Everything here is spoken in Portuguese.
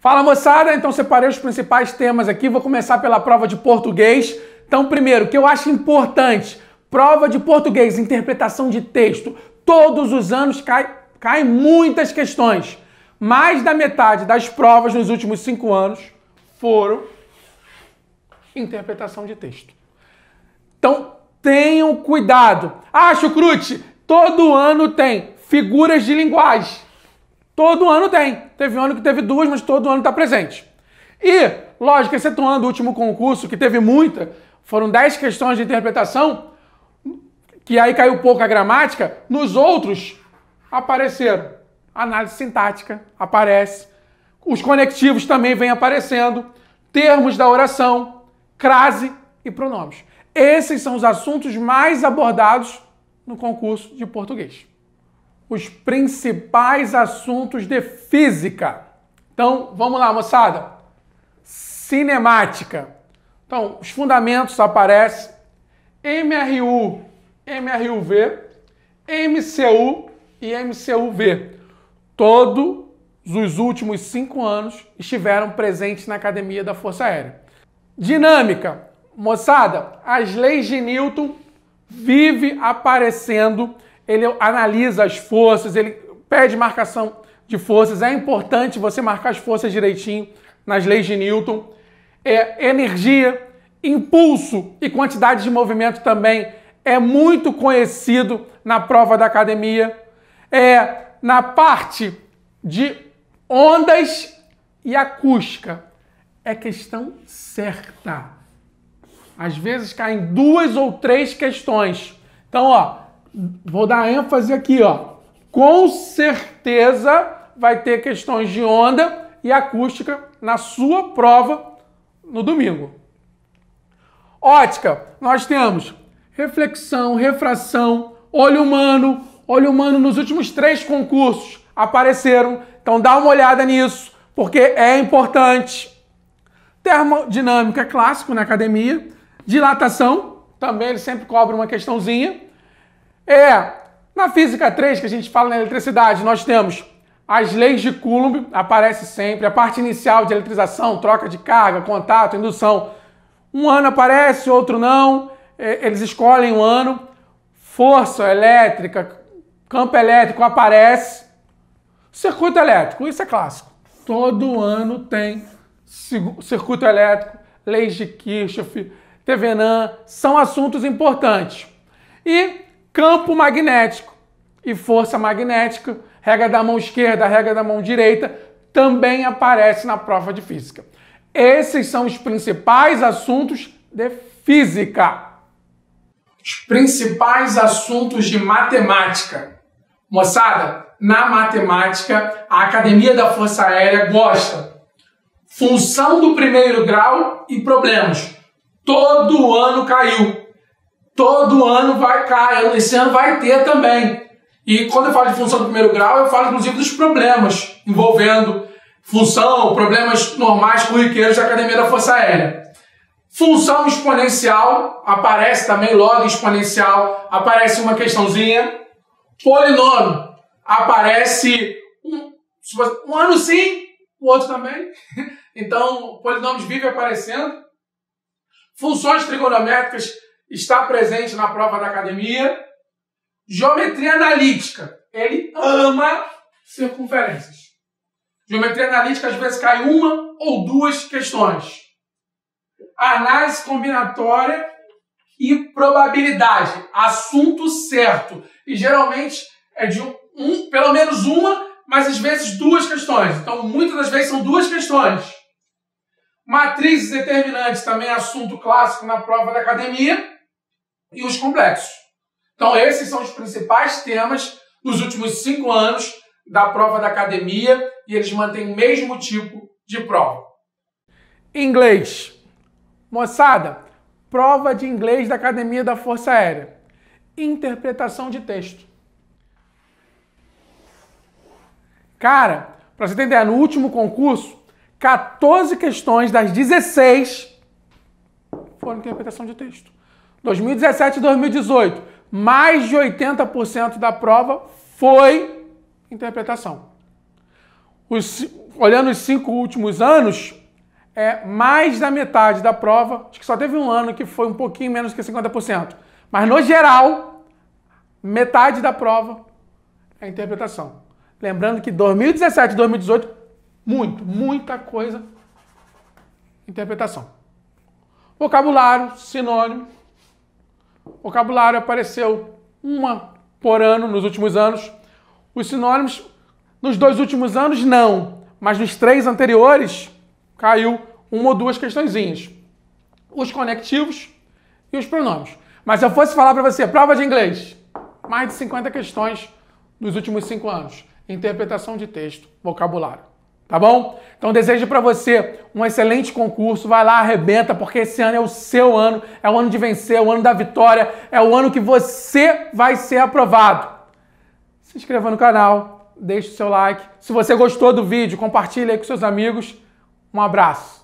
Fala moçada, então separei os principais temas aqui, vou começar pela prova de português. Então, primeiro, que eu acho importante, prova de português, interpretação de texto. Todos os anos cai, cai muitas questões. Mais da metade das provas nos últimos cinco anos foram interpretação de texto. Então, tenham cuidado. Ah, Chucrute, todo ano tem figuras de linguagem. Todo ano tem. Teve um ano que teve duas, mas todo ano está presente. E, lógico, excetuando o último concurso, que teve muita, foram 10 questões de interpretação, que aí caiu pouco a gramática, nos outros apareceram. Análise sintática aparece. Os conectivos também vêm aparecendo. Termos da oração, crase e pronomes. Esses são os assuntos mais abordados no concurso de português os principais assuntos de física. Então, vamos lá, moçada. Cinemática. Então, os fundamentos aparecem MRU, MRUV, MCU e MCUV. Todos os últimos cinco anos estiveram presentes na Academia da Força Aérea. Dinâmica. Moçada, as leis de Newton vive aparecendo ele analisa as forças, ele pede marcação de forças. É importante você marcar as forças direitinho nas leis de Newton. É, energia, impulso e quantidade de movimento também é muito conhecido na prova da academia. É na parte de ondas e acústica. É questão certa. Às vezes caem duas ou três questões. Então, ó, vou dar ênfase aqui, ó. Com certeza vai ter questões de onda e acústica na sua prova no domingo. Ótica, nós temos reflexão, refração, olho humano. Olho humano nos últimos três concursos apareceram. Então dá uma olhada nisso, porque é importante. Termodinâmica é clássico na academia. Dilatação, também ele sempre cobra uma questãozinha. É, na física 3, que a gente fala na eletricidade, nós temos as leis de Coulomb, aparece sempre, a parte inicial de eletrização, troca de carga, contato, indução. Um ano aparece, outro não, eles escolhem um ano. Força elétrica, campo elétrico aparece. Circuito elétrico, isso é clássico. Todo ano tem circuito elétrico, leis de Kirchhoff, Thevenin, são assuntos importantes. E campo magnético e força magnética, regra da mão esquerda, regra da mão direita, também aparece na prova de física. Esses são os principais assuntos de física. Os principais assuntos de matemática. Moçada, na matemática, a Academia da Força Aérea gosta. Função do primeiro grau e problemas. Todo ano caiu. Todo ano vai cair, esse ano vai ter também. E quando eu falo de função do primeiro grau, eu falo inclusive dos problemas envolvendo função, problemas normais corriqueiros da Academia da Força Aérea. Função exponencial, aparece também log exponencial, aparece uma questãozinha. Polinômio, aparece um, um ano sim, o outro também. Então, polinômios vivem aparecendo. Funções trigonométricas está presente na prova da academia. Geometria analítica. Ele ama circunferências. Geometria analítica às vezes cai uma ou duas questões. Análise combinatória e probabilidade. Assunto certo. E geralmente é de um, pelo menos uma, mas às vezes duas questões. Então, muitas das vezes são duas questões. Matrizes determinantes também é assunto clássico na prova da academia e os complexos. Então, esses são os principais temas nos últimos cinco anos da prova da academia e eles mantêm o mesmo tipo de prova. Inglês. Moçada, prova de inglês da Academia da Força Aérea. Interpretação de texto. Cara, para você entender, no último concurso, 14 questões das 16 foram interpretação de texto. 2017 e 2018, mais de 80% da prova foi interpretação. os, olhando os cinco últimos anos, é mais da metade da prova, acho que só teve um ano que foi um pouquinho menos que 50%. Mas no geral, metade da prova é interpretação. Lembrando que 2017 e 2018, muito, muita coisa, interpretação. Vocabulário, sinônimo. Vocabulário apareceu uma por ano nos últimos anos. Os sinônimos, nos dois últimos anos, não. Mas nos três anteriores, caiu uma ou duas questõezinhas. Os conectivos e os pronomes. Mas se eu fosse falar para você, prova de inglês, mais de 50 questões nos últimos cinco anos. Interpretação de texto, vocabulário. Tá bom? Então desejo para você um excelente concurso. Vai lá, arrebenta, porque esse ano é o seu ano, é o ano de vencer, é o ano da vitória, é o ano que você vai ser aprovado. Se inscreva no canal, deixe o seu like. Se você gostou do vídeo, compartilhe aí com seus amigos. Um abraço.